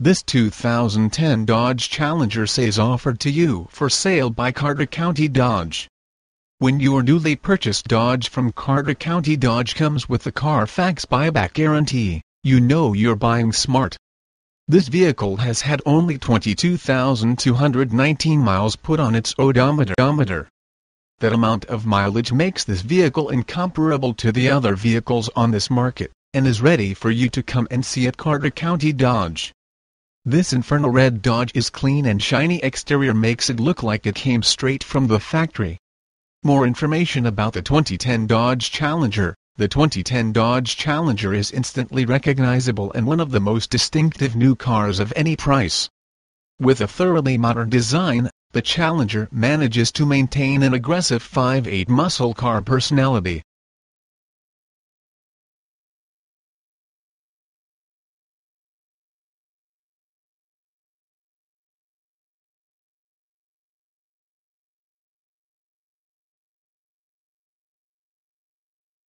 This 2010 Dodge Challenger is offered to you for sale by Carter County Dodge. When your newly purchased Dodge from Carter County Dodge comes with the Carfax buyback guarantee, you know you're buying smart. This vehicle has had only 22,219 miles put on its odometer. That amount of mileage makes this vehicle incomparable to the other vehicles on this market, and is ready for you to come and see at Carter County Dodge. This Inferno Red Dodge is clean and shiny exterior makes it look like it came straight from the factory. More information about the 2010 Dodge Challenger The 2010 Dodge Challenger is instantly recognizable and one of the most distinctive new cars of any price. With a thoroughly modern design, the Challenger manages to maintain an aggressive V8 muscle car personality,